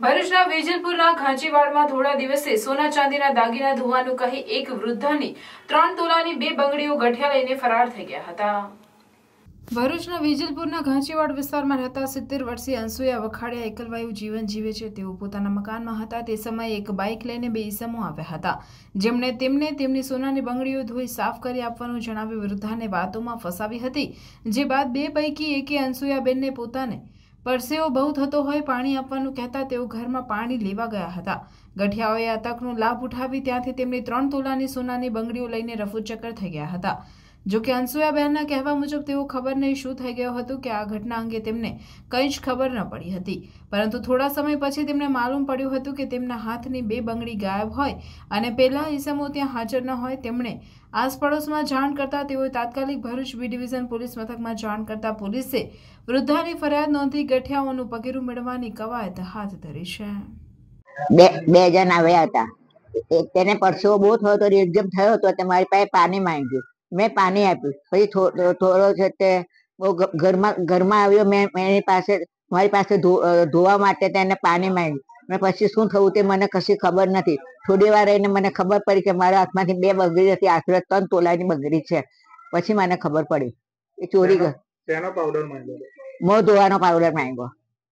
ભરૂચના વેજલપુરના ઘાંચીવાડમાં થોડા દિવસે સોના ચાંદીના દાગીના ધોવાનું કહી એક વૃદ્ધાની ત્રણ તોલાની બે બંગડીઓ ગઠિયા લઈને ફરાર થઈ ગયા હતા. ભરૂચના વેજલપુરના ઘાંચીવાડ વિસ્તારમાં રહેતા સિત્તેર વર્ષીય અંસુયા વખાડિયા એકલવાયુ જીવન જીવે છે. તેઓ પોતાના મકાનમાં હતા. તે સમયે એક બાઇક લઈને બે ઈસમો આવ્યા હતા. જેમણે તેમને તેમની સોનાની બંગડીઓ ધોઈ સાફ કરી આપવાનું જણાવી વૃદ્ધાને વાતોમાં ફસાવી હતી. જે બાદ બે પૈકી એકે અંસુયાબેનને પોતાને પરસેવો બહુ થતો હોય પાણી આપવાનું કહેતા તેઓ ઘરમાં પાણી લેવા ગયા હતા. ગઠિયાઓએ આ તકનો લાભ ઉઠાવી ત્યાંથી તેમની ત્રણ તોલાની સોનાની બંગડીઓ લઈને રફુચક્કર થઈ ગયા હતા. જો કે અંસુયાબેનના કહેવા મુજબ તેઓ ખબર નહીં શું થઈ ગયો હતું કે આ ઘટના અંગે તેમને કંઈ જ ખબર ન પડી હતી. પરંતુ થોડા સમય પછી તેમને માલુમ પડ્યું હતું કે તેમના હાથની બે બંગડી ગાયબ હોય અને પેલા ઈસમો ત્યાં હાજર ન હોય તેમણે આસપડોશમાં જાણ કરતા તેઓએ તાત્કાલિક ભરૂચ બી ડિવિઝન પોલીસ મથકમાં જાણ કરતા પોલીસે વૃદ્ધાની ફરિયાદ નોંધી ગઠિયાઓનું પગેરું મેળવવાની કવાયત હાથ ધરી છે. બે બે જણ આવ્યા હતા. તેને પરસેવો બહુ થયો હતો એકદમ થયો હતો, તે મારી પાસે પાણી માંગ્યું. મેં પાણી આપ્યું. પછી થોડો છે તે ઘરમાં ઘરમાં આવ્યો મેં એની પાસે મારી પાસે ધોવા માટે તેને પાણી માંગ્યું. મેં પછી શું થયું તે મને કશી ખબર નથી. થોડી વાર રહીને મને ખબર પડી કે મારા હાથમાંથી બે બગડી હતી આશરે ત્રણ તોલાની બગડી છે. પછી મને ખબર પડી. એ ચોરી ગયો પાવડર માંગ્યો મોં ધોવાનો પાવડર માંગ્યો.